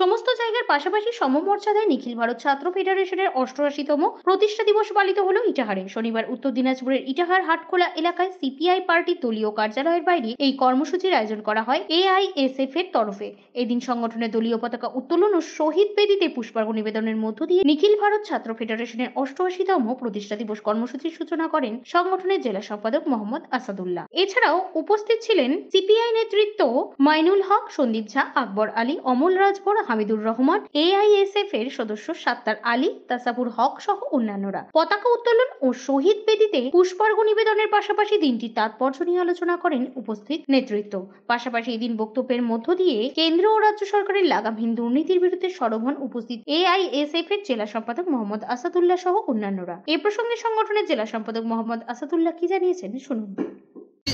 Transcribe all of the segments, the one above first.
সমস্ত জায়গার পাশাপাশি সমমর্যাদায় নিখিল ভারত ছাত্র ফেডারেশনের অষ্টআশিতম প্রতিষ্ঠা দিবস পালিত হলো ইটাহারে। শনিবার উত্তর দিনাজপুরের ইটাহার হাটখোলা এলাকায় সিপিআই পার্টির দলীয় কার্যালয়ের বাইরে এই কর্মসূচির আয়োজন করা হয় এআইএসএফ এর তরফে। এদিন সংগঠনের দলীয় পতাকা উত্তোলন ও শহীদ বেদিতে পুষ্পার্ঘ্য নিবেদনের মধ্য দিয়ে নিখিল ভারত ছাত্র ফেডারেশনের অষ্টআশিতম প্রতিষ্ঠা দিবস কর্মসূচির সূচনা করেন সংগঠনের জেলা সম্পাদক মোহাম্মদ আসাদুল্লাহ। এছাড়াও উপস্থিত ছিলেন সিপিআই নেতৃত্ব মাইনুল হক, সন্দীপ ঝা, আকবর আলী, অমল রাজভর হামিদুর রহমান এআইএসএফ এর সদস্য সাত্তার আলী, তাসাপুর হক সহ অন্যান্যরা। পতাকা উত্তোলন ও শহীদ বেদিতে পুষ্পার্ঘ্য নিবেদনের পাশাপাশি দিনটির তাৎপর্য নিয়ে আলোচনা করেন উপস্থিত নেতৃত্ব। পাশাপাশি এদিন বক্তব্যের মধ্য দিয়ে কেন্দ্র ও রাজ্য সরকারের লাগামহীন দুর্নীতির বিরুদ্ধে সরব হন উপস্থিত এআইএসএফ এর জেলা সম্পাদক মোহাম্মদ আসাদুল্লাহ সহ অন্যান্যরা। এ প্রসঙ্গে সংগঠনের জেলা সম্পাদক মোহাম্মদ আসাদুল্লাহ কি জানিয়েছেন, শুনুন।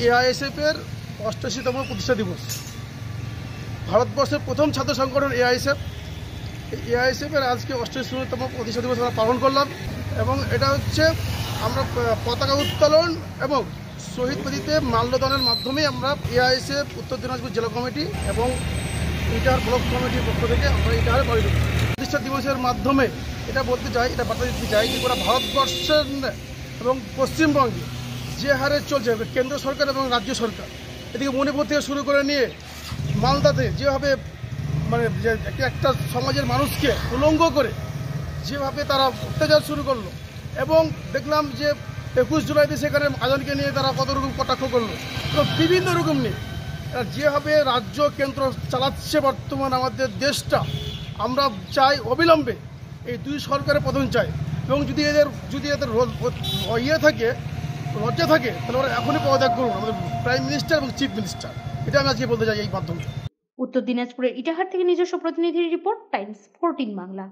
এআইএসএফ এর অষ্টাশিতম প্রতিষ্ঠা দিবস। ভারতবর্ষের প্রথম ছাত্র সংগঠন এআইএসএফ এই এআইএসএফ এর আজকে অষ্টাশিতম প্রতিষ্ঠা দিবস আমরা পালন করলাম এবং এটা হচ্ছে আমরা পতাকা উত্তোলন এবং শহীদ বেদিতে মাল্যদানের মাধ্যমে আমরা এআইএসএফ, উত্তর দিনাজপুর জেলা কমিটি এবং ইটার ব্লক কমিটির পক্ষ থেকে আমরা ইটারে করি। প্রতিষ্ঠা দিবসের মাধ্যমে এটা বলতে চাই, এটা বার্তা দিতে চাই যে গোটা ভারতবর্ষের এবং পশ্চিমবঙ্গে যে হারে চলছে, কেন্দ্র সরকার এবং রাজ্য সরকার, এদিকে মণিপুর থেকে শুরু করে নিয়ে মালদাতে যেভাবে মানে একটা- সমাজের মানুষকে উলঙ্গ করে যেভাবে তারা অত্যাচার শুরু করল এবং দেখলাম যে একুশ জুলাইতে সেখানে আজানকে নিয়ে তারা কত রকম কটাক্ষ করল। তো বিভিন্ন রকম নিয়ে। যেভাবে রাজ্য কেন্দ্র চালাচ্ছে বর্তমান আমাদের দেশটা, আমরা চাই অবিলম্বে এই দুই সরকারের পতন চাই। এবং যদি এদের যদি এদের ইয়ে থাকে, লজ্জা থাকে, তাহলে ওরা এখনই পদত্যাগ করুন, আমাদের প্রাইম মিনিস্টার এবং চিফ মিনিস্টার এটা আমি আজকে বলতে চাই এই মাধ্যমে। উত্তর দিনাজপুরের ইটাহার থেকে নিজস্ব প্রতিনিধির রিপোর্ট, টাইমস ফোরটিন বাংলা।